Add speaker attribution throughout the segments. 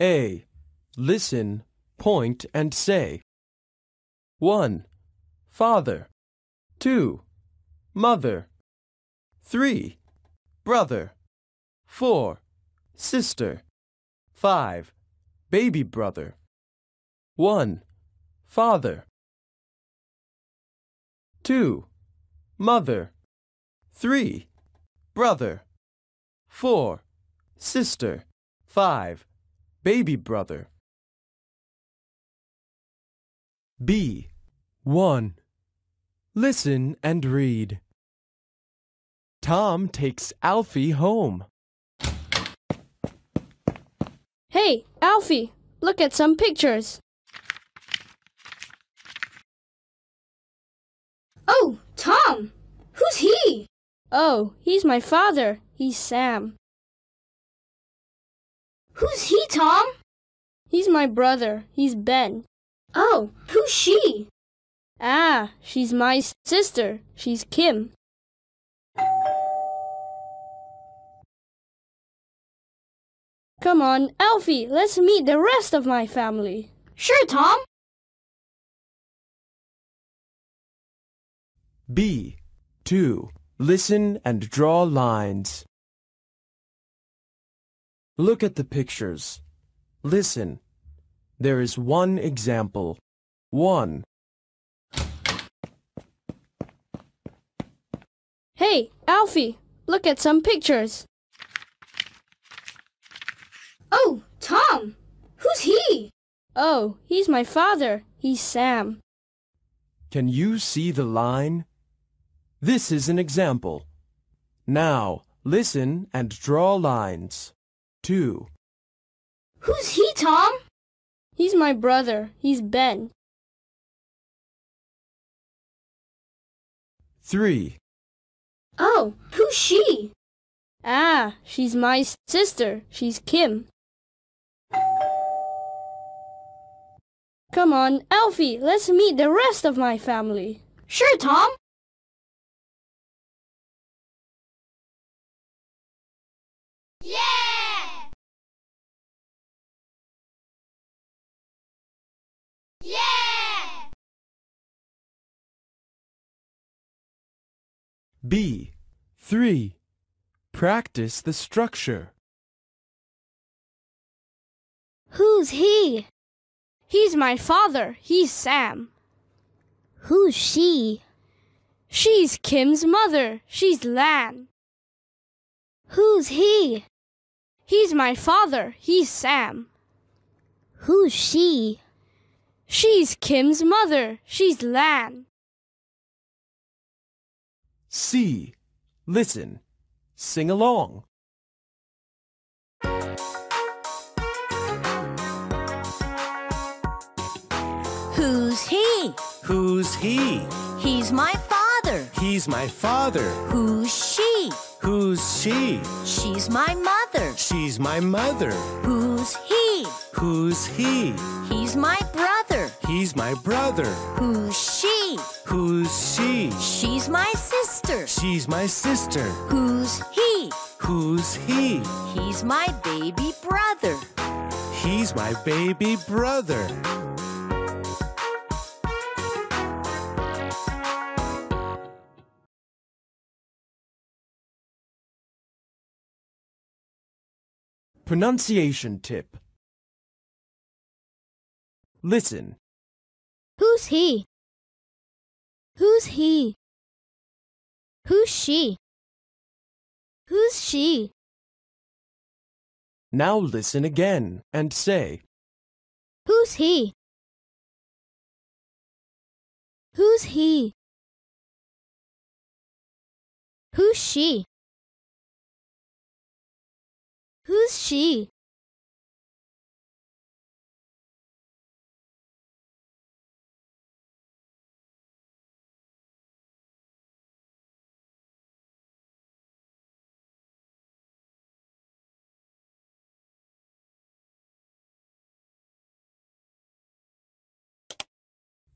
Speaker 1: A. Listen, point, and say. 1. Father. 2. Mother. 3. Brother. 4. Sister. 5. Baby brother. 1. Father. 2. Mother. 3. Brother. 4. Sister. 5. Baby brother. B. 1. Listen and read. Tom takes Alfie home.
Speaker 2: Hey, Alfie, look at some pictures.
Speaker 3: Oh, Tom! Who's he?
Speaker 2: Oh, he's my father. He's Sam.
Speaker 3: Who's he, Tom?
Speaker 2: He's my brother. He's Ben.
Speaker 3: Oh, who's she?
Speaker 2: Ah, she's my sister. She's Kim. Come on, Alfie, let's meet the rest of my family.
Speaker 3: Sure, Tom.
Speaker 1: B. 2. Listen and draw lines. Look at the pictures. Listen. There is one example. 1.
Speaker 2: Hey, Alfie, look at some pictures.
Speaker 3: Oh, Tom! Who's he?
Speaker 2: Oh, he's my father. He's Sam.
Speaker 1: Can you see the line? This is an example. Now, listen and draw lines. 2.
Speaker 3: Who's he, Tom?
Speaker 2: He's my brother. He's Ben.
Speaker 1: 3.
Speaker 3: Oh, who's she?
Speaker 2: Ah, she's my sister. She's Kim. Come on, Alfie, let's meet the rest of my family.
Speaker 3: Sure, Tom.
Speaker 4: Yeah!
Speaker 1: B. 3. Practice the structure.
Speaker 2: Who's he? He's my father. He's Sam.
Speaker 5: Who's she?
Speaker 2: She's Kim's mother. She's Lan.
Speaker 5: Who's he?
Speaker 2: He's my father. He's Sam.
Speaker 5: Who's she?
Speaker 2: She's Kim's mother. She's Lan.
Speaker 1: C. Listen. Sing along.
Speaker 5: Who's he?
Speaker 6: Who's he?
Speaker 5: He's my father.
Speaker 6: He's my father.
Speaker 5: Who's she?
Speaker 6: Who's she?
Speaker 5: She's my mother.
Speaker 6: She's my mother.
Speaker 5: Who's he?
Speaker 6: Who's he?
Speaker 5: He's my brother.
Speaker 6: He's my brother.
Speaker 5: Who's she?
Speaker 6: Who's she?
Speaker 5: She's my sister.
Speaker 6: She's my sister.
Speaker 5: Who's he?
Speaker 6: Who's he?
Speaker 5: He's my baby brother.
Speaker 6: He's my baby brother.
Speaker 1: Pronunciation tip. Listen.
Speaker 5: Who's he? Who's he? Who's she? Who's she?
Speaker 1: Now listen again and say,
Speaker 5: Who's he? Who's he? Who's she? Who's she?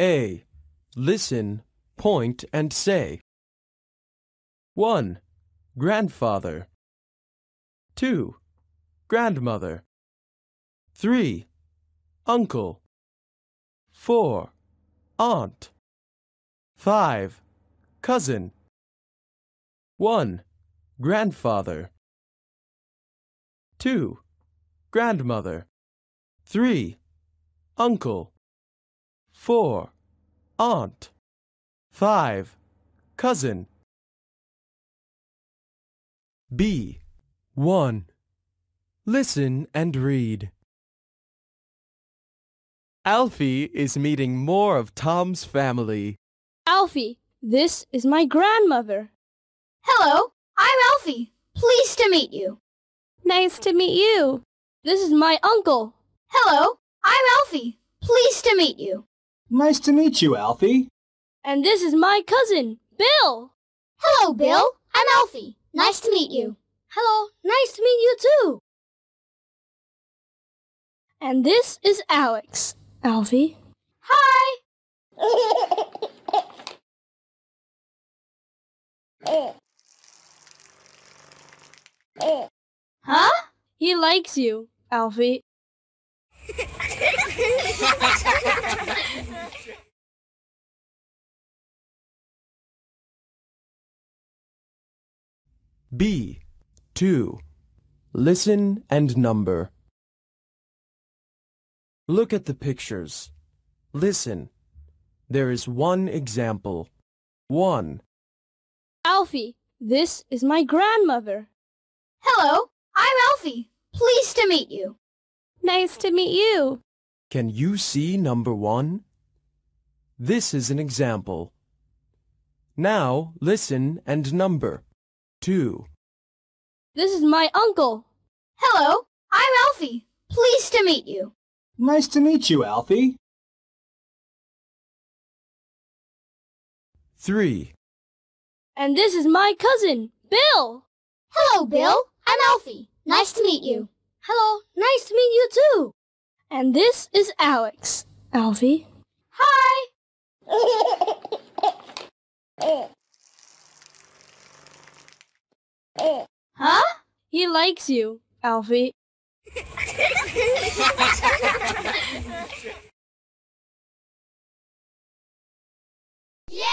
Speaker 1: A. Listen, point, and say. 1. Grandfather. 2. Grandmother. 3. Uncle 4. Aunt 5. Cousin 1. Grandfather 2. Grandmother 3. Uncle 4. Aunt 5. Cousin B. 1. Listen and read. Alfie is meeting more of Tom's family.
Speaker 2: Alfie, this is my grandmother.
Speaker 3: Hello, I'm Alfie. Pleased to meet you.
Speaker 2: Nice to meet you. This is my uncle.
Speaker 3: Hello, I'm Alfie. Pleased to meet you.
Speaker 7: Nice to meet you, Alfie.
Speaker 2: And this is my cousin, Bill.
Speaker 3: Hello, Bill. I'm Alfie. Nice to meet you.
Speaker 2: Hello, nice to meet you too. And this is Alex. Alfie.
Speaker 3: Hi. huh?
Speaker 2: He likes you, Alfie.
Speaker 1: B. 2. Listen and number. Look at the pictures. Listen. There is one example. 1.
Speaker 2: Alfie, this is my grandmother.
Speaker 3: Hello, I'm Alfie. Pleased to meet you.
Speaker 2: Nice to meet you.
Speaker 1: Can you see number 1? This is an example. Now listen and number. 2.
Speaker 2: This is my uncle.
Speaker 3: Hello, I'm Alfie. Pleased to meet you.
Speaker 7: Nice to meet you, Alfie.
Speaker 1: 3.
Speaker 2: And this is my cousin, Bill.
Speaker 3: Hello, Bill. I'm Alfie. Nice to meet you.
Speaker 2: Hello, nice to meet you too. And this is Alex. Alfie.
Speaker 3: Hi. Huh?
Speaker 2: He likes you, Alfie.
Speaker 4: Yeah!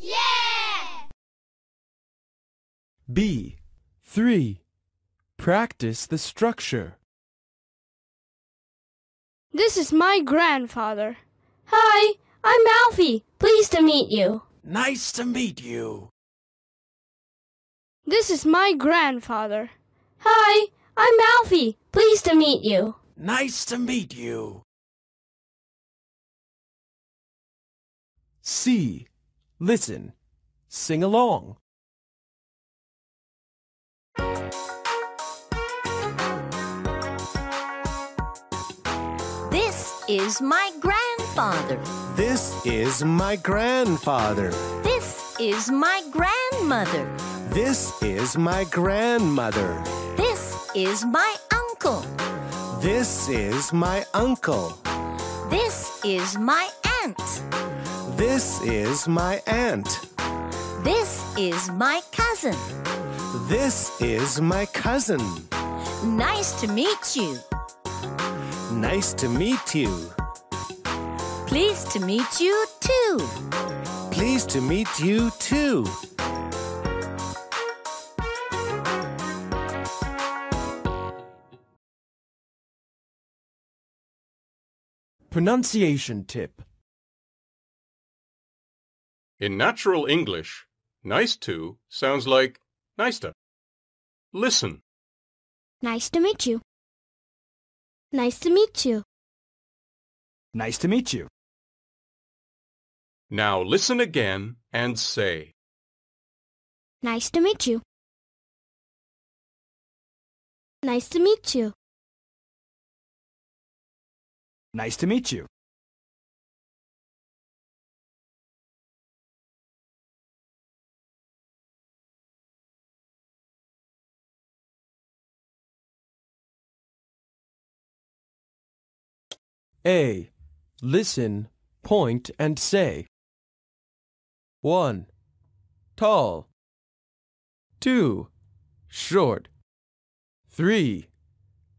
Speaker 4: Yeah!
Speaker 1: B. 3. Practice the structure.
Speaker 2: This is my grandfather. Hi, I'm Alfie. Pleased to meet you.
Speaker 6: Nice to meet you.
Speaker 2: This is my grandfather. Hi, I'm Alfie. Pleased to meet you.
Speaker 6: Nice to meet you.
Speaker 1: See, Listen. Sing along.
Speaker 8: This is my grandfather.
Speaker 6: This is my grandfather.
Speaker 8: This is my grandmother.
Speaker 6: This is my grandmother.
Speaker 8: This is my uncle.
Speaker 6: This is my uncle.
Speaker 8: This is my aunt.
Speaker 6: This is my aunt.
Speaker 8: This is my cousin.
Speaker 6: This is my cousin.
Speaker 8: Nice to meet you.
Speaker 6: Nice to meet you.
Speaker 8: Pleased to meet you too.
Speaker 6: Pleased to meet you too.
Speaker 1: Pronunciation tip.
Speaker 9: In natural English, nice to sounds like nice to. Listen.
Speaker 5: Nice to meet you. Nice to meet you.
Speaker 7: Nice to meet you.
Speaker 9: Now listen again and say.
Speaker 5: Nice to meet you. Nice to meet you.
Speaker 7: Nice to meet you.
Speaker 1: A. Listen, point, and say. 1. Tall. 2. Short. 3.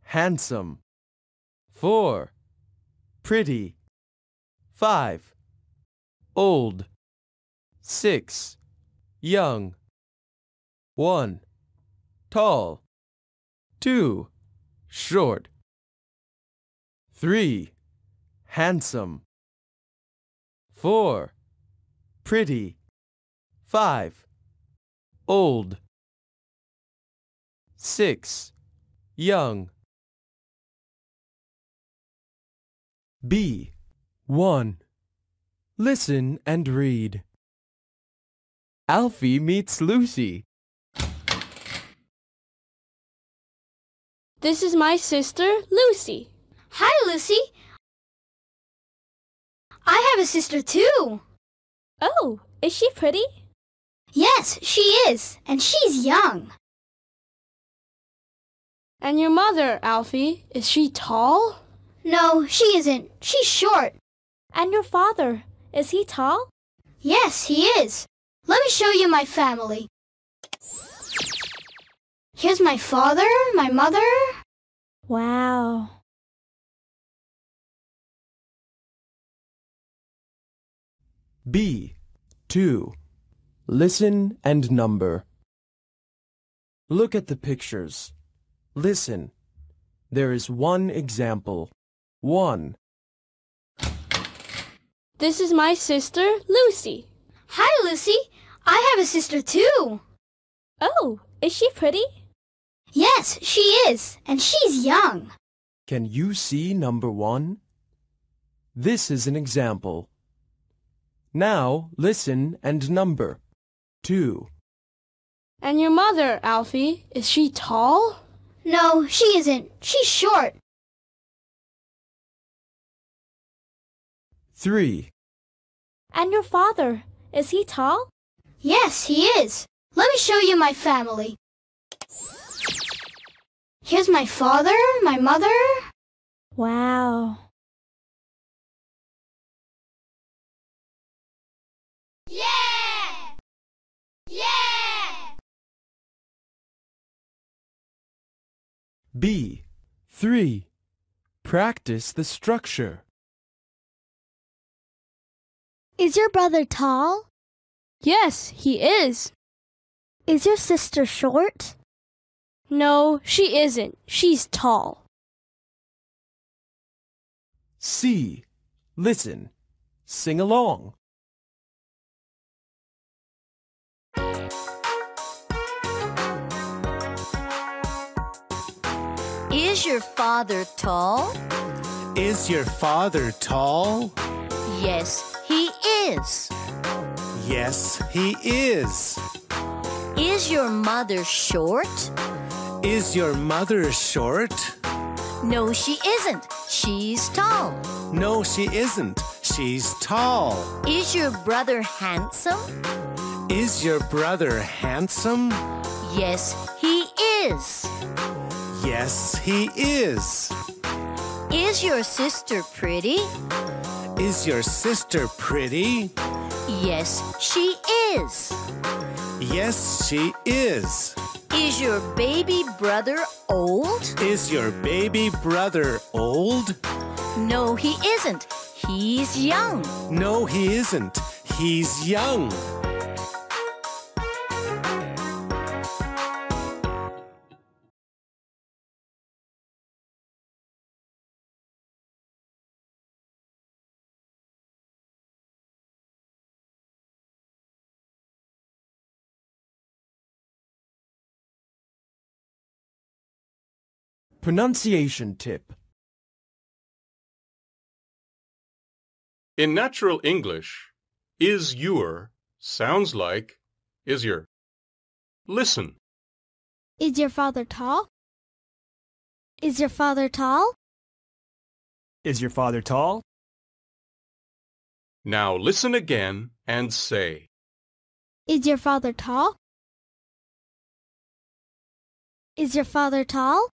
Speaker 1: handsome. 4. Pretty. 5. Old. 6. Young. 1. Tall. 2. Short. 3. Handsome. 4. Pretty. 5. Old. 6. Young. B. 1. Listen and read. Alfie meets Lucy.
Speaker 2: This is my sister, Lucy.
Speaker 3: Hi, Lucy. I have a sister too.
Speaker 2: Oh, is she pretty?
Speaker 3: Yes, she is, and she's young.
Speaker 2: And your mother, Alfie, is she tall?
Speaker 3: No, she isn't. She's short.
Speaker 2: And your father, is he tall?
Speaker 3: Yes, he is. Let me show you my family. Here's my father, my mother.
Speaker 2: Wow.
Speaker 1: B. 2. Listen and number. Look at the pictures. Listen. There is one example. 1.
Speaker 2: This is my sister, Lucy.
Speaker 3: Hi, Lucy. I have a sister too.
Speaker 2: Oh, is she pretty?
Speaker 3: Yes, she is, and she's young.
Speaker 1: Can you see number 1? This is an example. Now listen and number. 2.
Speaker 2: And your mother, Alfie, is she tall?
Speaker 3: No, she isn't. She's short.
Speaker 1: 3.
Speaker 2: And your father, is he tall?
Speaker 3: Yes, he is. Let me show you my family. Here's my father, my mother.
Speaker 2: Wow.
Speaker 4: Yeah! Yeah!
Speaker 1: B. 3. Practice the structure.
Speaker 5: Is your brother tall?
Speaker 2: Yes, he is.
Speaker 5: Is your sister short?
Speaker 2: No, she isn't. She's tall.
Speaker 1: C. Listen. Sing along.
Speaker 8: Is your father tall?
Speaker 6: Is your father tall?
Speaker 8: Yes, he is.
Speaker 6: Yes, he is.
Speaker 8: Is your mother short?
Speaker 6: Is your mother short?
Speaker 8: No, she isn't. She's tall.
Speaker 6: No, she isn't. She's tall.
Speaker 8: Is your brother handsome?
Speaker 6: Is your brother handsome?
Speaker 8: Yes, he is.
Speaker 6: Yes, he is.
Speaker 8: Is your sister pretty?
Speaker 6: Is your sister pretty?
Speaker 8: Yes, she is.
Speaker 6: Yes, she is.
Speaker 8: Is your baby brother old?
Speaker 6: Is your baby brother old?
Speaker 8: No, he isn't. He's young.
Speaker 6: No, he isn't. He's young.
Speaker 1: Pronunciation tip.
Speaker 9: In natural English, is your sounds like is your. Listen.
Speaker 5: Is your father tall? Is your father tall?
Speaker 7: Is your father tall?
Speaker 9: Now listen again and say.
Speaker 5: Is your father tall? Is your father tall?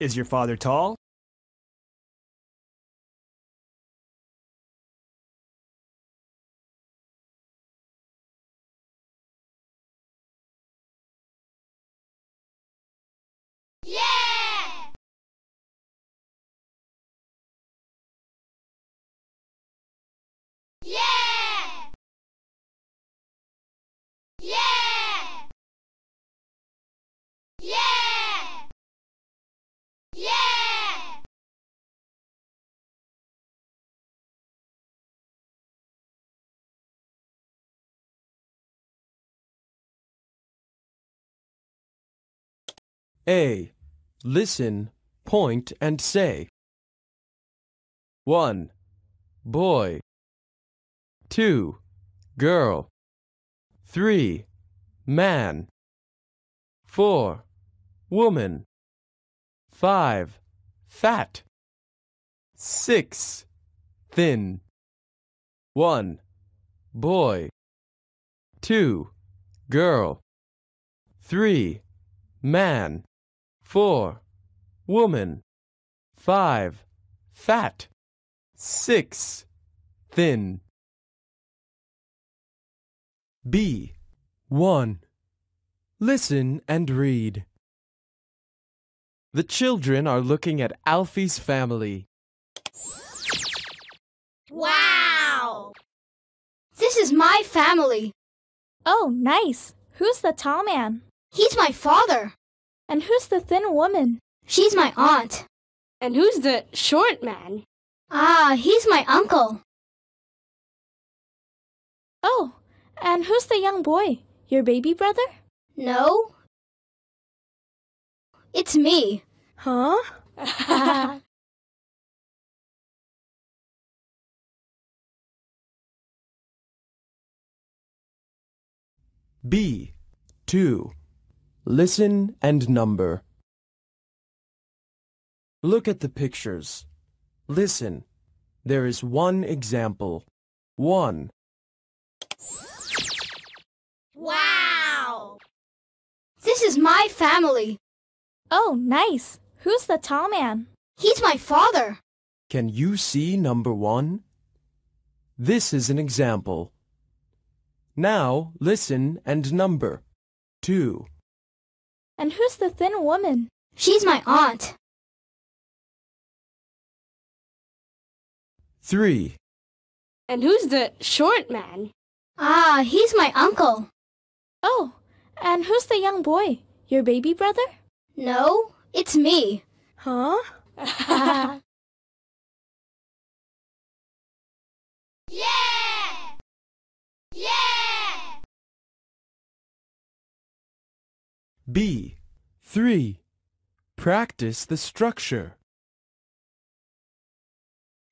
Speaker 7: Is your father tall?
Speaker 1: A. Listen, point, and say. 1. Boy. 2. Girl. 3. Man. 4. Woman. 5. Fat. 6. Thin. 1. Boy. 2. Girl. 3. Man. 4. Woman. 5. Fat. 6. Thin. B. 1. Listen and read. The children are looking at Alfie's family.
Speaker 3: Wow! This is my family.
Speaker 10: Oh, nice. Who's the tall man?
Speaker 3: He's my father.
Speaker 10: And who's the thin woman?
Speaker 3: She's my aunt.
Speaker 2: And who's the short man?
Speaker 3: Ah, he's my uncle.
Speaker 10: Oh, and who's the young boy? Your baby brother?
Speaker 3: No. It's me.
Speaker 10: Huh?
Speaker 1: B. 2. Listen and number. Look at the pictures. Listen. There is one example. 1.
Speaker 3: Wow! This is my family.
Speaker 10: Oh, nice. Who's the tall man?
Speaker 3: He's my father.
Speaker 1: Can you see number 1? This is an example. Now listen and number. 2.
Speaker 10: And who's the thin woman?
Speaker 3: She's my aunt.
Speaker 1: 3.
Speaker 2: And who's the short man?
Speaker 3: Ah, he's my uncle.
Speaker 10: Oh, and who's the young boy? Your baby brother?
Speaker 3: No, it's me.
Speaker 10: Huh?
Speaker 4: Yeah! Yeah!
Speaker 1: B. 3. Practice the structure.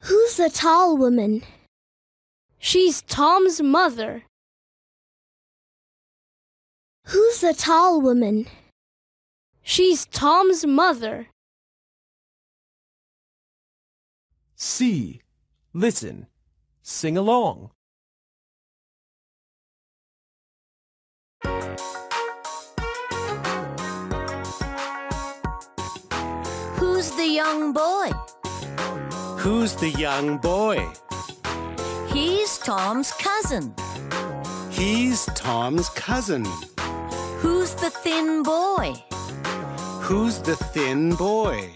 Speaker 5: Who's the tall woman?
Speaker 2: She's Tom's mother.
Speaker 5: Who's the tall woman?
Speaker 2: She's Tom's mother.
Speaker 1: C. Listen. Sing along.
Speaker 8: The young boy?
Speaker 6: Who's the young boy?
Speaker 8: He's Tom's cousin.
Speaker 6: He's Tom's cousin.
Speaker 8: Who's the thin boy?
Speaker 6: Who's the thin boy?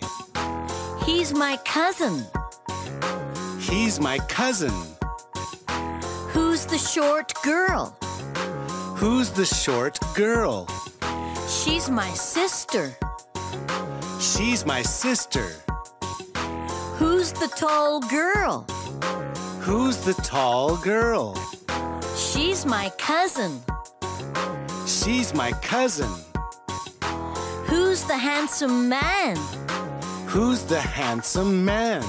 Speaker 8: He's my cousin.
Speaker 6: He's my cousin.
Speaker 8: Who's the short girl?
Speaker 6: Who's the short girl?
Speaker 8: She's my sister.
Speaker 6: She's my sister.
Speaker 8: Who's the tall girl?
Speaker 6: Who's the tall girl?
Speaker 8: She's my cousin.
Speaker 6: She's my cousin.
Speaker 8: Who's the handsome man?
Speaker 6: Who's the handsome man?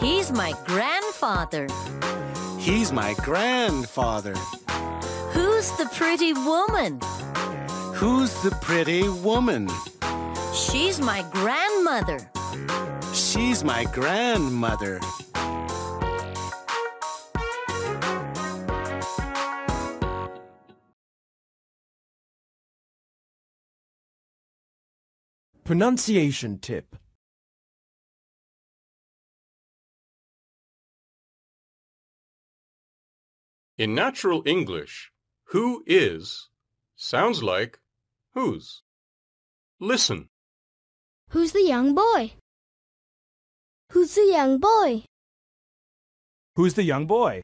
Speaker 8: He's my grandfather.
Speaker 6: He's my grandfather.
Speaker 8: Who's the pretty woman?
Speaker 6: Who's the pretty woman?
Speaker 8: She's my grandmother.
Speaker 6: She's my grandmother.
Speaker 1: Pronunciation tip.
Speaker 9: In natural English, who is sounds like whose. Listen.
Speaker 5: Who's the young boy? Who's the young boy?
Speaker 7: Who's the young boy?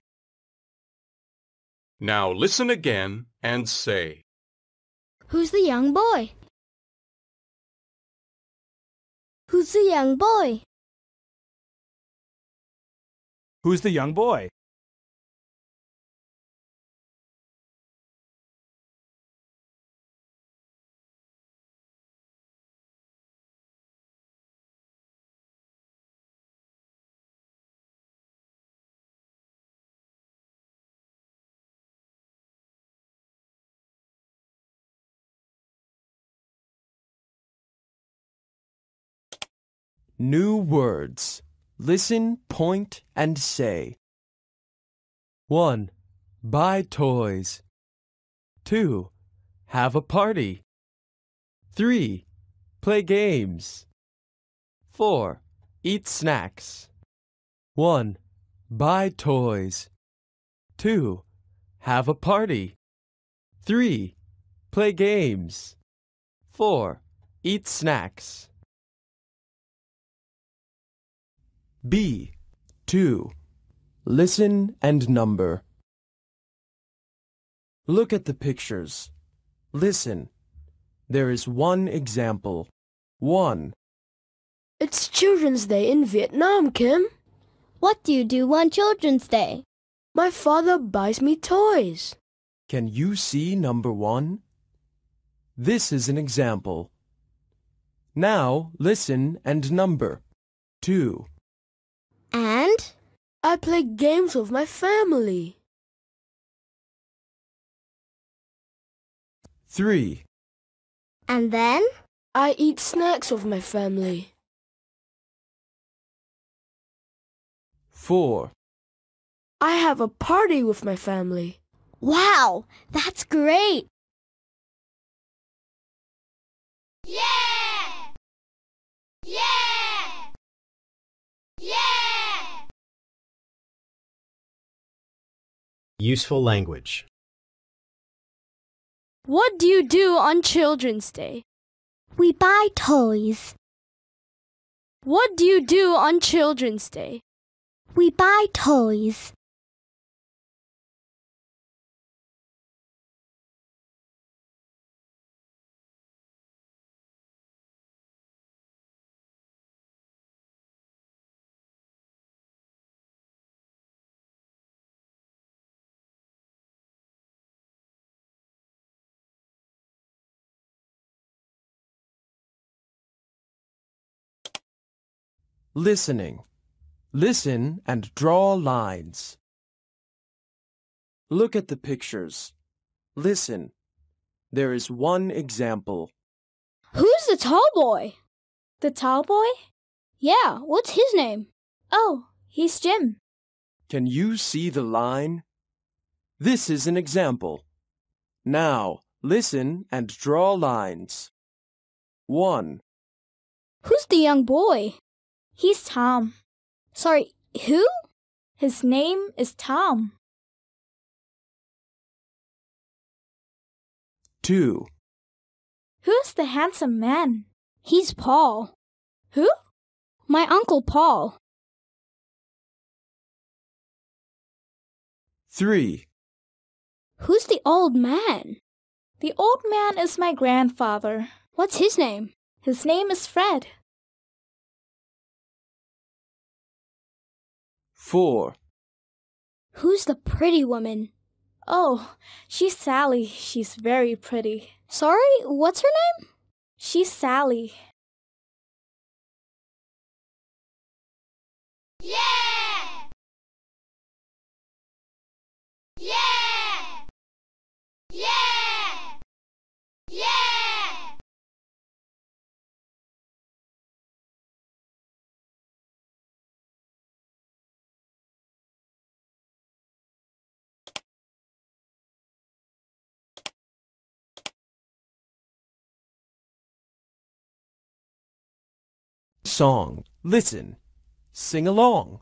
Speaker 9: Now listen again and say.
Speaker 5: Who's the young boy? Who's the young boy?
Speaker 7: Who's the young boy?
Speaker 1: New words. Listen, point, and say. 1. Buy toys. 2. Have a party. 3. Play games. 4. Eat snacks. 1. Buy toys. 2. Have a party. 3. Play games. 4. Eat snacks. B. 2. Listen and number. Look at the pictures. Listen. There is one example. 1.
Speaker 2: It's Children's Day in Vietnam, Kim.
Speaker 5: What do you do on Children's Day?
Speaker 2: My father buys me toys.
Speaker 1: Can you see number 1? This is an example. Now listen and number. 2.
Speaker 5: And?
Speaker 2: I play games with my family.
Speaker 1: 3.
Speaker 5: And then?
Speaker 2: I eat snacks with my family.
Speaker 1: 4.
Speaker 2: I have a party with my family.
Speaker 5: Wow, that's great!
Speaker 4: Yeah! Yeah! Yeah!
Speaker 11: Useful language.
Speaker 2: What do you do on Children's Day?
Speaker 5: We buy toys.
Speaker 2: What do you do on Children's Day?
Speaker 5: We buy toys.
Speaker 1: Listening. Listen and draw lines. Look at the pictures. Listen. There is one example.
Speaker 10: Who's the tall boy? The tall boy? Yeah, what's his name? Oh, he's Jim.
Speaker 1: Can you see the line? This is an example. Now, listen and draw lines. 1.
Speaker 10: Who's the young boy? He's Tom. Sorry, who? His name is Tom.
Speaker 1: 2.
Speaker 10: Who's the handsome man? He's Paul. Who? My Uncle Paul.
Speaker 1: 3.
Speaker 10: Who's the old man? The old man is my grandfather. What's his name? His name is Fred.
Speaker 1: 4.
Speaker 10: Who's the pretty woman? Oh, she's Sally. She's very pretty. Sorry, what's her name? She's Sally.
Speaker 4: Yeah! Yeah! Yeah! Yeah!
Speaker 1: Song. Listen. Sing along.